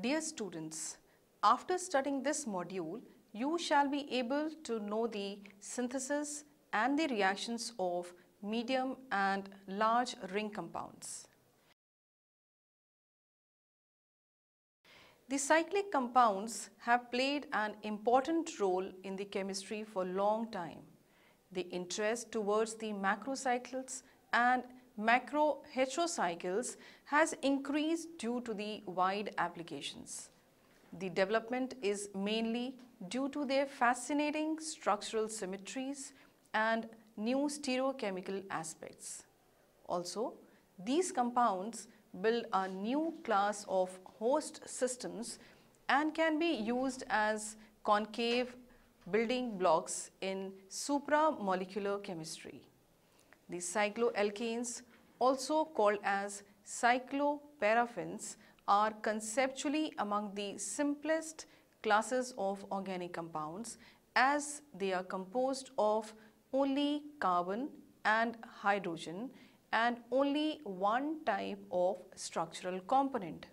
Dear students, after studying this module, you shall be able to know the synthesis and the reactions of medium and large ring compounds. The cyclic compounds have played an important role in the chemistry for long time. The interest towards the macrocycles and macroheterocycles has increased due to the wide applications. The development is mainly due to their fascinating structural symmetries and new stereochemical aspects. Also, these compounds build a new class of host systems and can be used as concave building blocks in supramolecular chemistry. The cycloalkanes, also called as cycloparaffins, are conceptually among the simplest classes of organic compounds as they are composed of only carbon and hydrogen and only one type of structural component.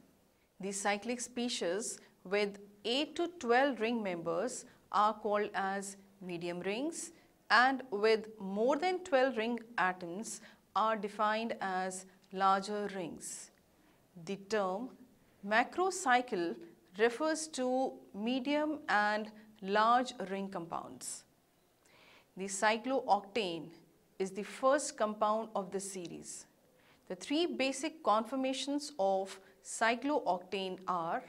The cyclic species with 8 to 12 ring members are called as medium rings and with more than 12 ring atoms are defined as larger rings. The term macrocycle refers to medium and large ring compounds. The cyclooctane is the first compound of this series. The three basic conformations of cyclooctane are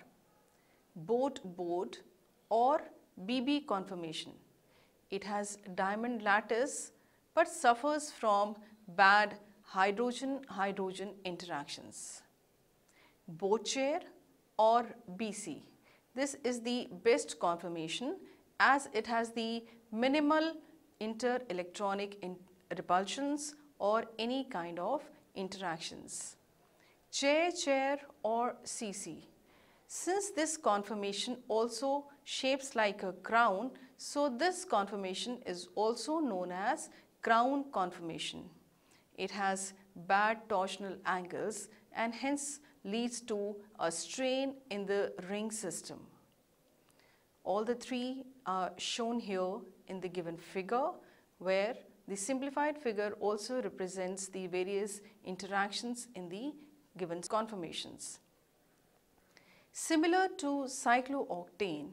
boat-boat or BB conformation. It has diamond lattice but suffers from bad hydrogen-hydrogen interactions. Boat chair or BC. This is the best conformation as it has the minimal inter-electronic in repulsions or any kind of interactions. Chair-chair or CC. Since this conformation also shapes like a crown, so this conformation is also known as crown conformation. It has bad torsional angles and hence leads to a strain in the ring system. All the three are shown here in the given figure where the simplified figure also represents the various interactions in the given conformations. Similar to cyclooctane,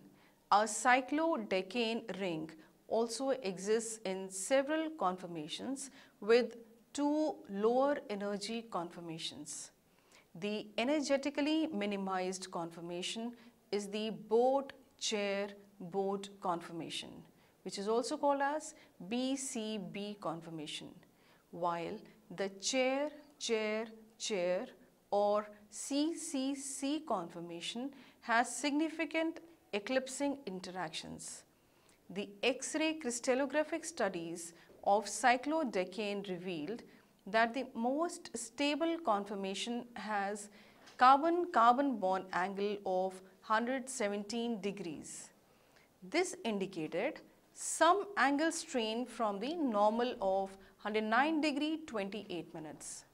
a cyclodecane ring also exists in several conformations with two lower energy conformations. The energetically minimized conformation is the boat chair boat conformation which is also called as BCB conformation, while the chair, chair, chair or CCC conformation has significant eclipsing interactions. The X-ray crystallographic studies of cyclodecane revealed that the most stable conformation has carbon-carbon bond angle of 117 degrees. This indicated some angle strain from the normal of 109 degree 28 minutes.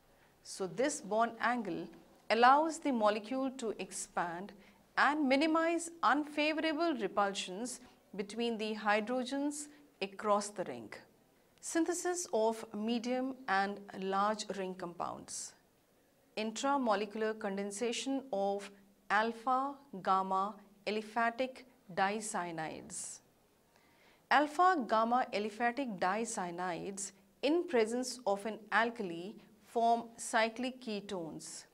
So this bond angle allows the molecule to expand and minimize unfavorable repulsions between the hydrogens across the ring. Synthesis of medium and large ring compounds. Intramolecular condensation of alpha gamma aliphatic dicyanides. Alpha-gamma aliphatic dicyanides in presence of an alkali form cyclic ketones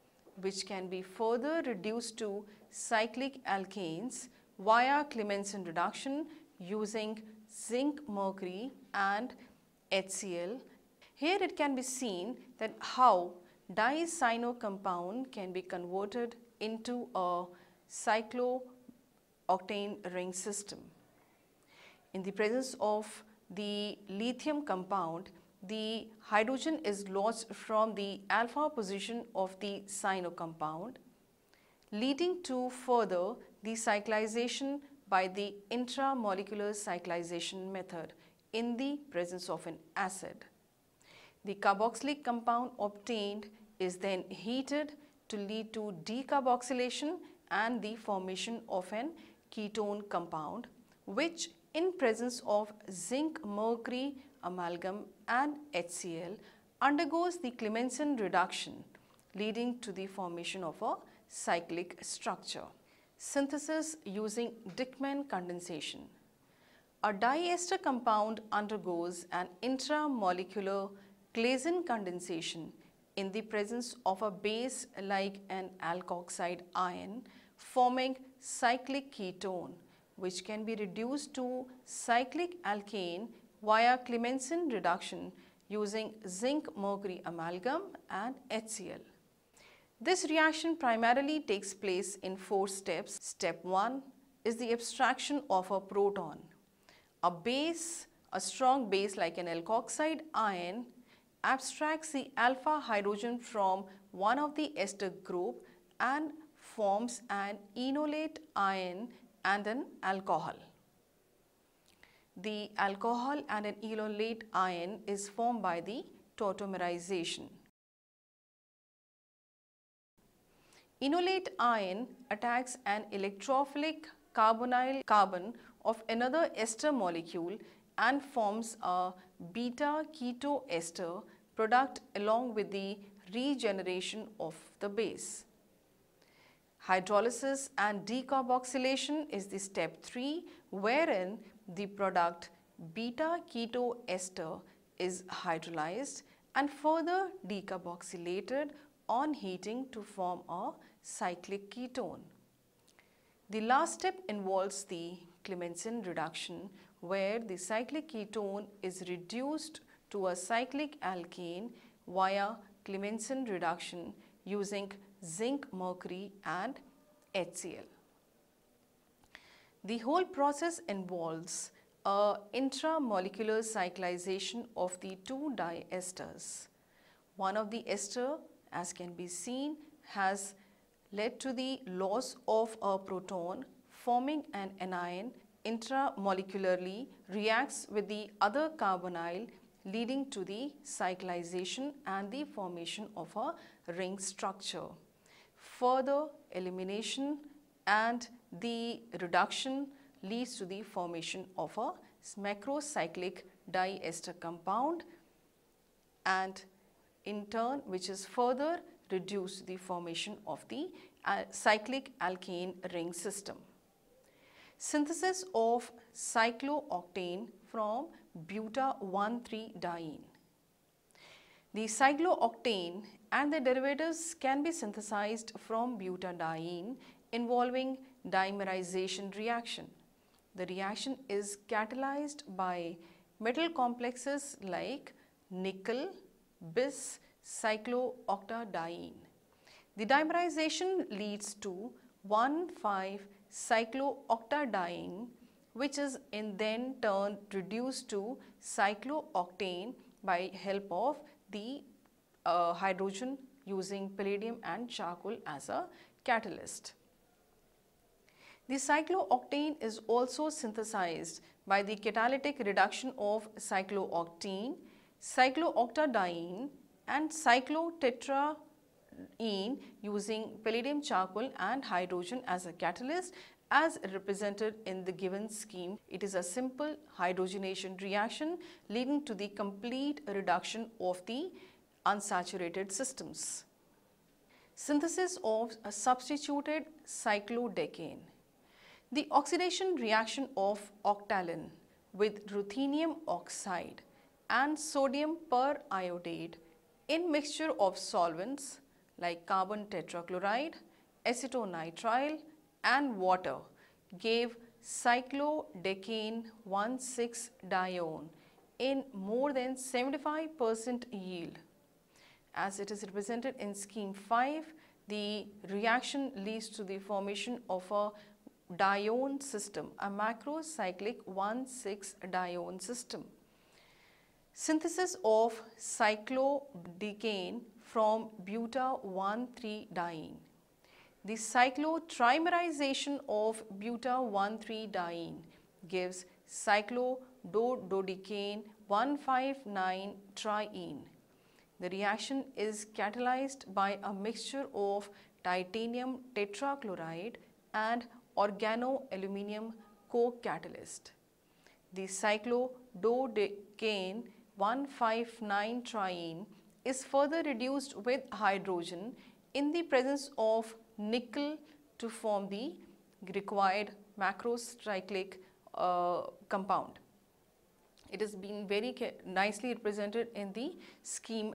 which can be further reduced to cyclic alkanes via Clemmensen reduction using zinc mercury and HCl. Here it can be seen that how dicyano compound can be converted into a cyclooctane ring system in the presence of the lithium compound, the hydrogen is lost from the alpha position of the cyano compound, leading to further the cyclization by the intramolecular cyclization method in the presence of an acid. The carboxylic compound obtained is then heated to lead to decarboxylation and the formation of an ketone compound which in presence of zinc mercury amalgam and HCl undergoes the Clemmensen reduction leading to the formation of a cyclic structure. Synthesis using Dieckmann condensation. A diester compound undergoes an intramolecular Claisen condensation in the presence of a base like an alkoxide ion forming cyclic ketone which can be reduced to cyclic alkane via Clemmensen reduction using zinc mercury amalgam and HCl. This reaction primarily takes place in four steps. Step 1 is the abstraction of a proton. A base, a strong base like an alkoxide ion abstracts the alpha hydrogen from one of the ester group and forms an enolate ion and an alcohol. The alcohol and an enolate ion is formed by the tautomerization. Enolate ion attacks an electrophilic carbonyl carbon of another ester molecule and forms a beta keto ester product along with the regeneration of the base. Hydrolysis and decarboxylation is the step 3 wherein the product beta keto ester is hydrolyzed and further decarboxylated on heating to form a cyclic ketone. The last step involves the Clemmensen reduction where the cyclic ketone is reduced to a cyclic alkane via Clemmensen reduction using zinc mercury and HCl. The whole process involves a intramolecular cyclization of the two diesters. One of the ester as can be seen has led to the loss of a proton forming an anion intramolecularly reacts with the other carbonyl leading to the cyclization and the formation of a ring structure. Further elimination and the reduction leads to the formation of a macrocyclic diester compound and in turn which is further reduced the formation of the uh, cyclic alkane ring system. Synthesis of cyclooctane from buta-1,3-diene. The cyclooctane and the derivatives can be synthesized from butadiene involving dimerization reaction. The reaction is catalyzed by metal complexes like nickel, bis, cyclooctadiene. The dimerization leads to 1,5-cyclooctadiene which is in then turn reduced to cyclooctane by help of the uh, hydrogen using palladium and charcoal as a catalyst. The cyclooctane is also synthesized by the catalytic reduction of cyclooctene, cyclooctadiene and cyclotetraene using palladium charcoal and hydrogen as a catalyst as represented in the given scheme, it is a simple hydrogenation reaction leading to the complete reduction of the unsaturated systems. Synthesis of a substituted cyclodecane. The oxidation reaction of octalin with ruthenium oxide and sodium periodate in mixture of solvents like carbon tetrachloride, acetonitrile and water gave cyclodecane 1,6-dione in more than 75% yield. As it is represented in scheme 5, the reaction leads to the formation of a dione system, a macrocyclic 1,6-dione system. Synthesis of cyclododecane from buta-1,3-diene. The cyclotrimerization of buta-1,3-diene gives cyclododecane 1,5,9-triene. The reaction is catalyzed by a mixture of titanium tetrachloride, and organoaluminium co-catalyst. The cyclododecane 159-triene is further reduced with hydrogen in the presence of nickel to form the required macrocyclic uh, compound. It has been very nicely represented in the scheme.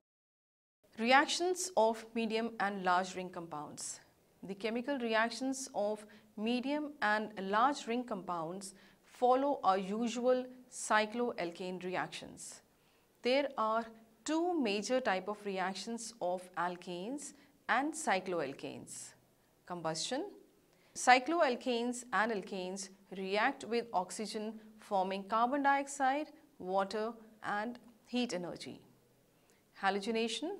Reactions of medium and large ring compounds. The chemical reactions of medium and large ring compounds follow our usual cycloalkane reactions. There are two major type of reactions of alkanes and cycloalkanes. Combustion. Cycloalkanes and alkanes react with oxygen forming carbon dioxide, water and heat energy. Halogenation.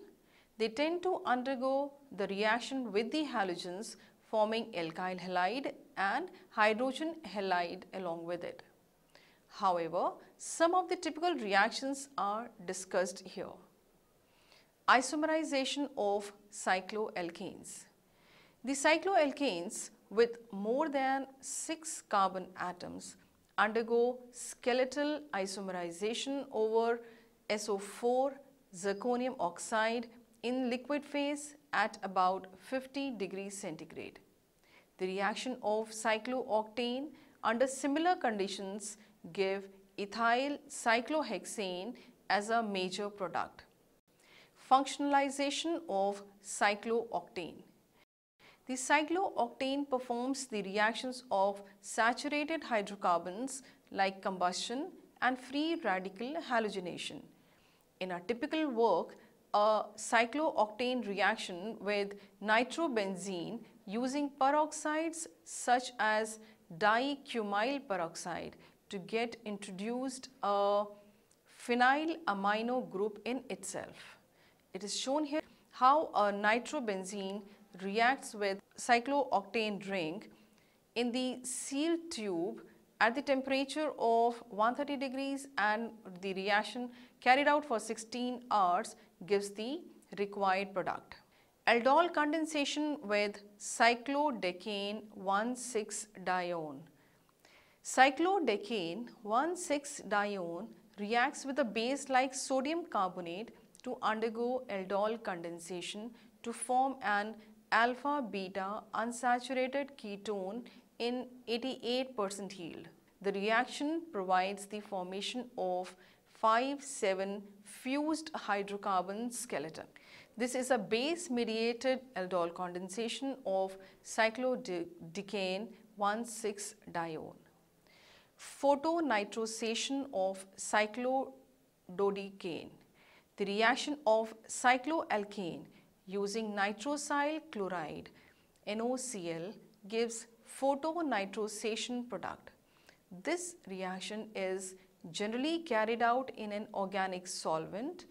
They tend to undergo the reaction with the halogens forming alkyl halide and hydrogen halide along with it. However, some of the typical reactions are discussed here. Isomerization of cycloalkanes. The cycloalkanes with more than 6 carbon atoms undergo skeletal isomerization over SO4 zirconium oxide in liquid phase at about 50 degrees centigrade. The reaction of cyclooctane under similar conditions give ethyl cyclohexane as a major product. Functionalization of cyclooctane. The cyclooctane performs the reactions of saturated hydrocarbons like combustion and free radical halogenation. In a typical work, a cyclooctane reaction with nitrobenzene using peroxides such as dicumyl peroxide to get introduced a phenyl amino group in itself. It is shown here how a nitrobenzene reacts with cyclooctane ring in the sealed tube at the temperature of 130 degrees and the reaction carried out for 16 hours gives the required product. Aldol condensation with cyclodecane 1,6-dione. Cyclodecane 1,6-dione reacts with a base like sodium carbonate to undergo aldol condensation to form an alpha beta unsaturated ketone in 88% yield. The reaction provides the formation of 5-7 fused hydrocarbon skeleton. This is a base mediated aldol condensation of cyclodecane 1,6-dione. Photonitrosation of cyclododecane. The reaction of cycloalkane using nitrosyl chloride NOCl gives photonitrosation product. This reaction is generally carried out in an organic solvent,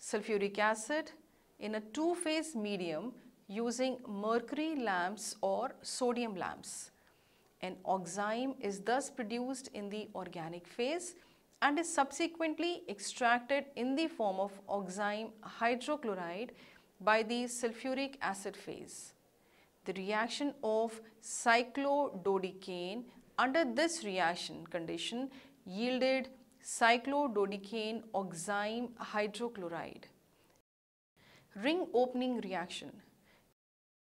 sulfuric acid, in a two-phase medium using mercury lamps or sodium lamps. An oxime is thus produced in the organic phase and is subsequently extracted in the form of oxime hydrochloride by the sulfuric acid phase. The reaction of cyclododecane under this reaction condition yielded cyclododecane oxime hydrochloride. Ring opening reaction.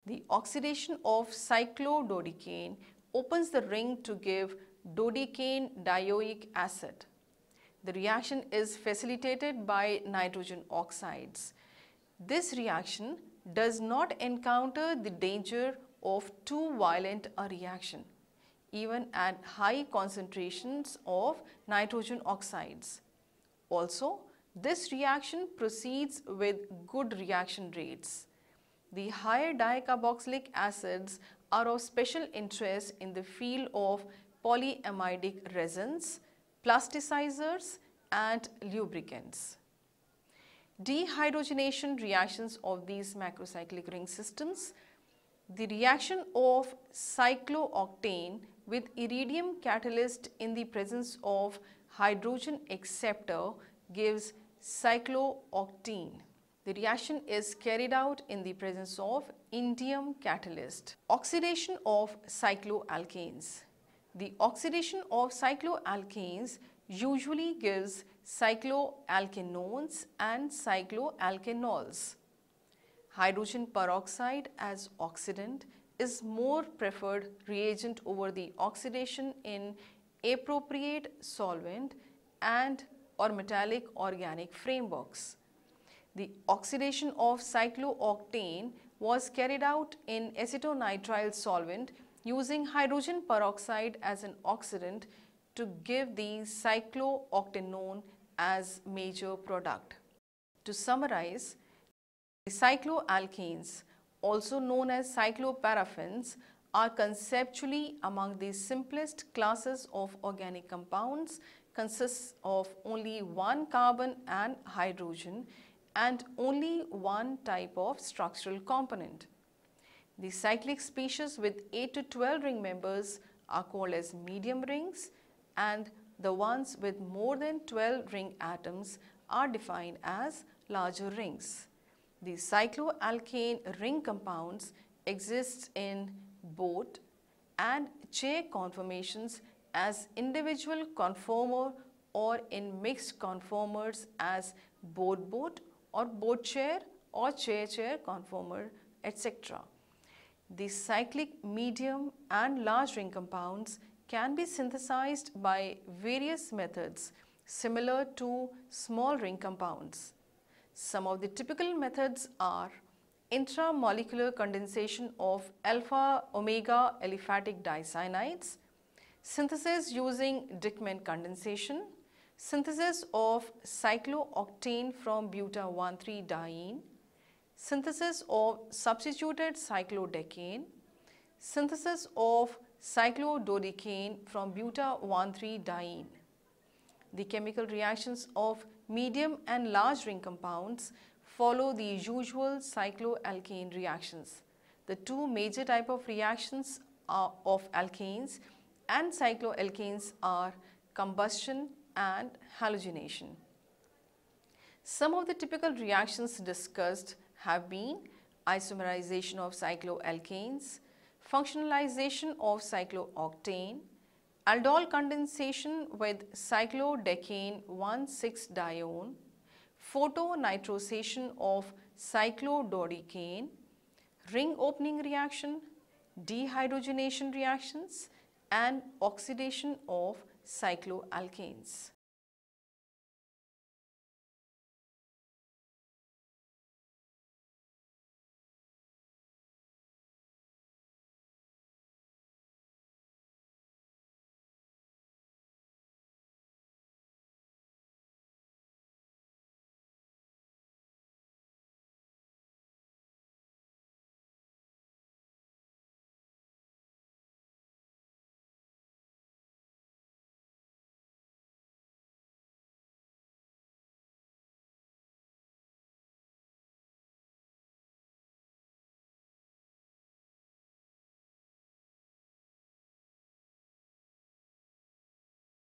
The oxidation of cyclododecane opens the ring to give dodecane dioic acid. The reaction is facilitated by nitrogen oxides. This reaction does not encounter the danger of too violent a reaction even at high concentrations of nitrogen oxides. Also, this reaction proceeds with good reaction rates. The higher dicarboxylic acids are of special interest in the field of polyamidic resins, plasticizers and lubricants. Dehydrogenation reactions of these macrocyclic ring systems. The reaction of cyclooctane with iridium catalyst in the presence of hydrogen acceptor gives cyclooctene. The reaction is carried out in the presence of iridium catalyst. Oxidation of cycloalkanes. The oxidation of cycloalkanes usually gives cycloalkanones and cycloalkanols. Hydrogen peroxide as oxidant is more preferred reagent over the oxidation in appropriate solvent and or metallic organic frameworks. The oxidation of cyclooctane was carried out in acetonitrile solvent using hydrogen peroxide as an oxidant to give the cyclooctanone as major product. To summarize, the cycloalkanes, also known as cycloparaffins, are conceptually among the simplest classes of organic compounds, consists of only one carbon and hydrogen and only one type of structural component. The cyclic species with 8 to 12 ring members are called as medium rings and the ones with more than 12 ring atoms are defined as larger rings. The cycloalkane ring compounds exist in boat and chair conformations as individual conformer or in mixed conformers as boat-boat or boat-chair or chair-chair conformer etc. The cyclic medium and large ring compounds can be synthesized by various methods similar to small ring compounds. Some of the typical methods are intramolecular condensation of alpha omega aliphatic dicyanides, synthesis using Dieckmann condensation, synthesis of cyclooctane from buta-1,3-diene, synthesis of substituted cyclodecane, synthesis of cyclododecane from buta-1,3-diene. The chemical reactions of medium and large ring compounds follow the usual cycloalkane reactions. The two major type of reactions of alkanes and cycloalkanes are combustion and halogenation. Some of the typical reactions discussed have been isomerization of cycloalkanes, functionalization of cyclooctane, aldol condensation with cyclodecane 1,6-dione, photonitrosation of cyclododecane, ring opening reaction, dehydrogenation reactions and oxidation of cycloalkanes.